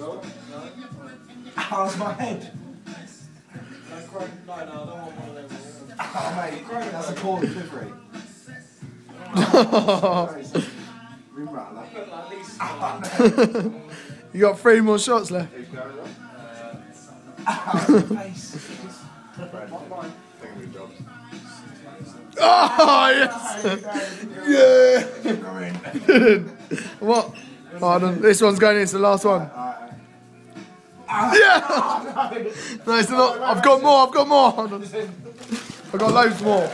No, no. How's my head? Oh, mate, that's a poor delivery. You got three more shots left. Oh, yes! Yeah! what? Pardon. This one's going in, it's the last one. Yeah. No, it's not. I've got more. I've got more. I've got loads more.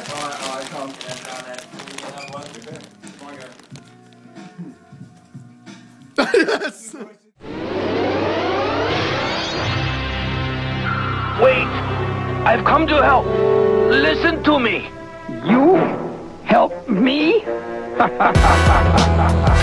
yes. Wait! I've come to help. Listen to me. You help me?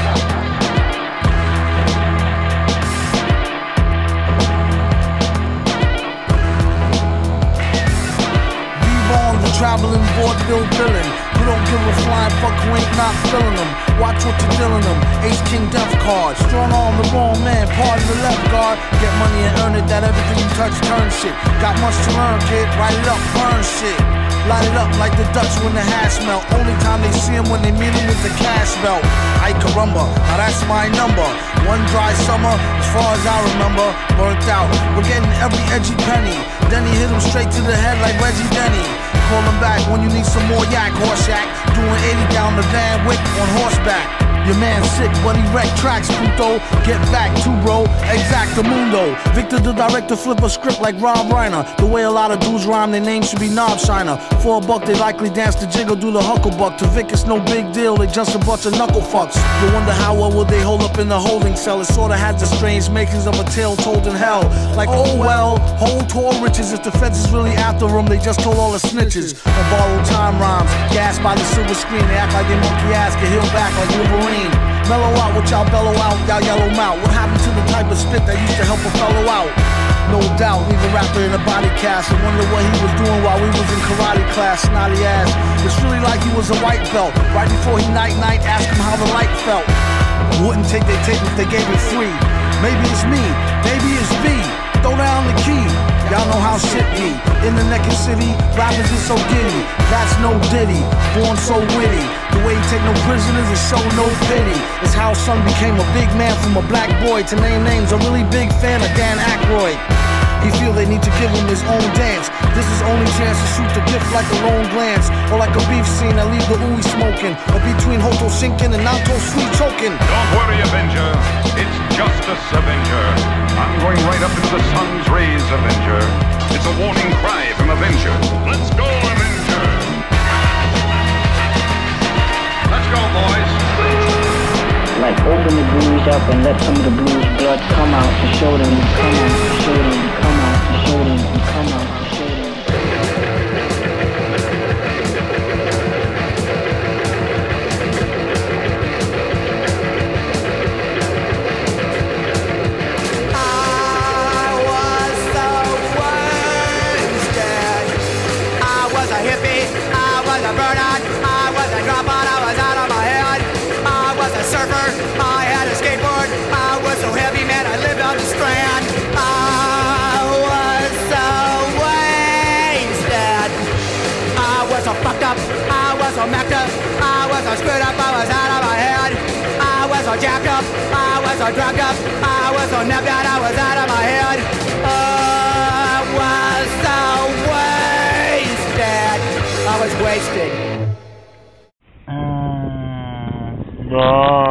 villain. You don't give a flying fuck who ain't not feeling them. Watch what you're dealing them. Ace King Death card. Strong arm the wrong man. Pardon the left guard. Get money and earn it. That everything you touch turn shit. Got much to learn, kid. Write it up, burn shit. Light it up like the Dutch when the hash melt. Only time they see him when they meet him with the cash belt. I carumba, now that's my number. One dry summer, as far as I remember, burnt out. We're getting every edgy penny. Then he hit him straight to the head like Reggie Denny. Call back when you need some more yak, horse yak. Doing 80 down the Van Wyck on horseback. Your man sick, but he wrecked tracks, puto. Get back to the mundo. Victor the director flip a script like Rob Reiner. The way a lot of dudes rhyme, their name should be Knob Shiner. For a buck, they likely dance the jiggle, do the hucklebuck. To Vic, it's no big deal, they just a bunch of knuckle fucks. You wonder how well would they hold up in the holding cell? It sorta has the strange makings of a tale told in hell. Like, oh well, hold tall riches. If the feds is really after them, they just told all the snitches. On borrowed time rhymes, gas by the silver screen. They act like they monkey ass, get healed back like Wolverine. Mellow out what y'all bellow out, y'all yellow mouth. What happened to the type of spit that used to help a fellow out? No doubt, leave a rapper in a body cast and wonder what he was doing while we was in karate class, snotty ass. It's really like he was a white belt. Right before he night night, ask him how the light felt. Wouldn't take their tape if they gave it free. Maybe it's me, maybe it's B. Throw down the key. Y'all know how shit be. In the naked city, rappers is so giddy. That's no ditty, born so witty. The way he take no prisoners and show no pity. It's how son became a big man from a black boy. To name names, a really big fan of Dan Aykroyd. He feel they need to give him his own dance. This is only chance to shoot the gift like a lone glance. Or like a beef scene that leave the ooey smoking. Or between Hoto sinking and Nato sweet choking. Don't worry, Avenger. It's Justice Avenger. I'm going right up Avenger. It's a warning cry from Avenger. Let's go, Avenger. Let's go, boys. Like open the blues up and let some of the blues blood come out to show them, come out to show them, come out to show them, come out surfer, I had a skateboard, I was so heavy, man, I lived on the strand. I was so wasted. I was so fucked up, I was so macked up, I was so screwed up, I was out of my head. I was so jacked up, I was so drugged up, I was so napped out, I was out of my head. I was so wasted. I was wasted. Nice.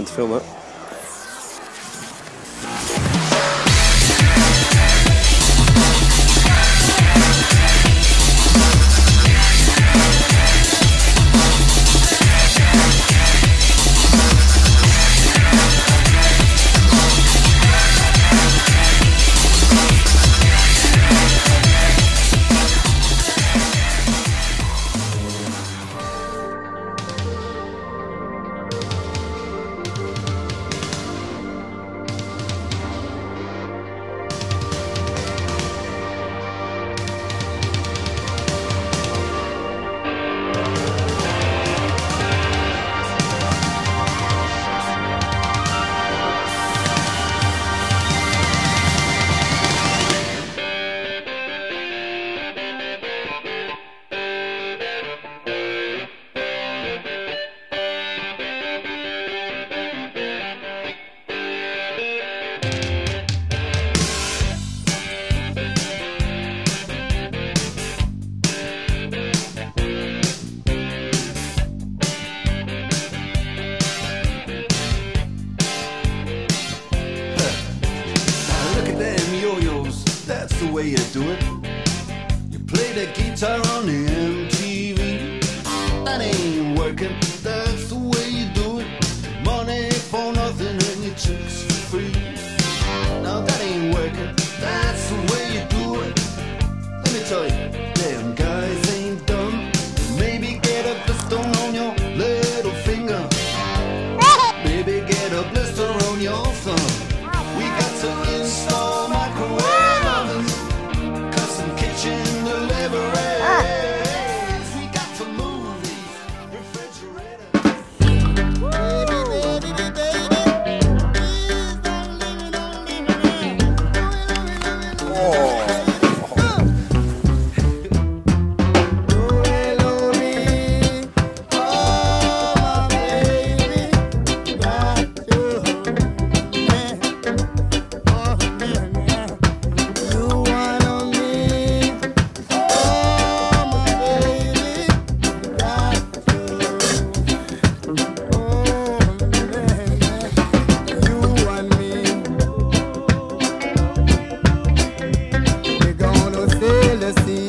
Meant to film it. way you do it. You play the guitar on the MTV. That ain't working, that's the way you do it. Money for nothing and your chicks for free. Now that ain't working, that's the way you do it. Let me tell you. decir.